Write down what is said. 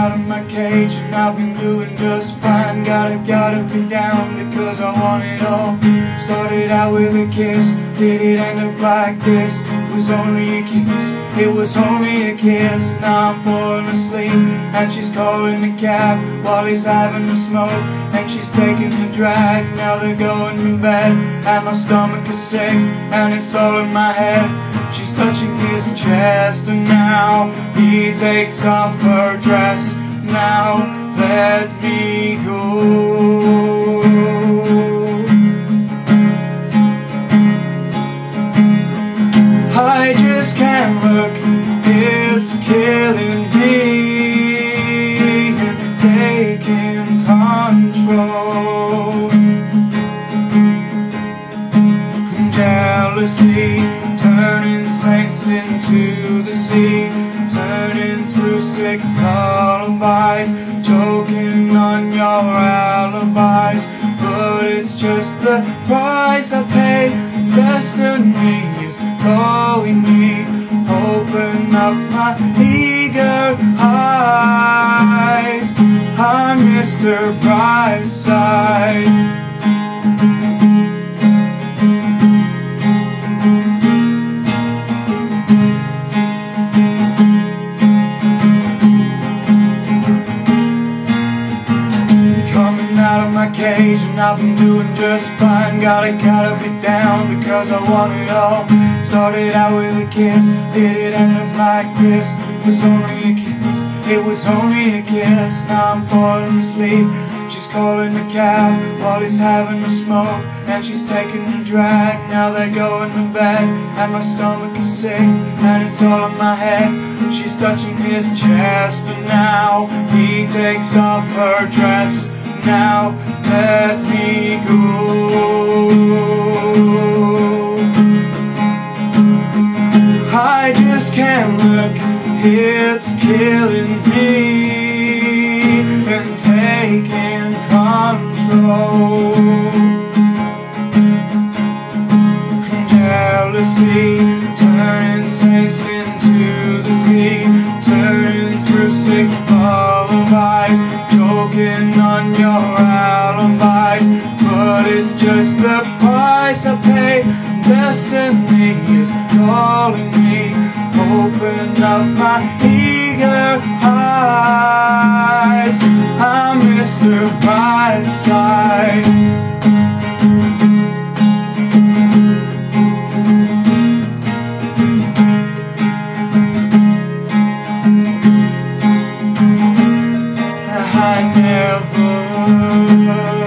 out of my cage and I've been doing just fine Gotta, gotta be down because I want it all Started out with a kiss, did it end up like this? Was only a kiss, it was only a kiss. Now I'm falling asleep and she's calling the cab While he's having a smoke and she's taking the drag. Now they're going to bed and my stomach is sick And it's all in my head. She's touching his chest and now he takes off her dress. Now let me go Just can't look, it's killing me. Taking control. Jealousy turning saints into the sea. Turning through sick lullabies. Choking on your alibis. But it's just the price I pay. Destiny calling me. Open up my eager eyes. I'm Mr. Brightside out of my cage and I've been doing just fine. Gotta, gotta be down because I want it all Started out with a kiss, did it end up like this? It was only a kiss, it was only a kiss Now I'm falling asleep, she's calling the cab While he's having a smoke and she's taking a drag. Now they're going to bed and my stomach is sick And it's all in my head, she's touching his chest And now he takes off her dress. Now let me go I just can't look, it's killing me and taking control. Jealousy turning saints into the sea, turning through sick the price I pay. Destiny is calling me. Open up my eager eyes. I'm Mr. Brightside. I never